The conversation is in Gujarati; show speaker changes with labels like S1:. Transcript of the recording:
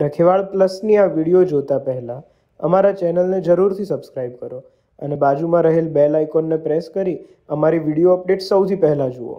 S1: રખેવાળ પ્લસની આ વીડિયો જોતા પહેલાં અમારા ચેનલને જરૂરથી સબસ્ક્રાઇબ કરો અને બાજુમાં રહેલ બેલ આઇકોનને પ્રેસ કરી અમારી વીડિયો અપડેટ સૌથી પહેલાં જુઓ.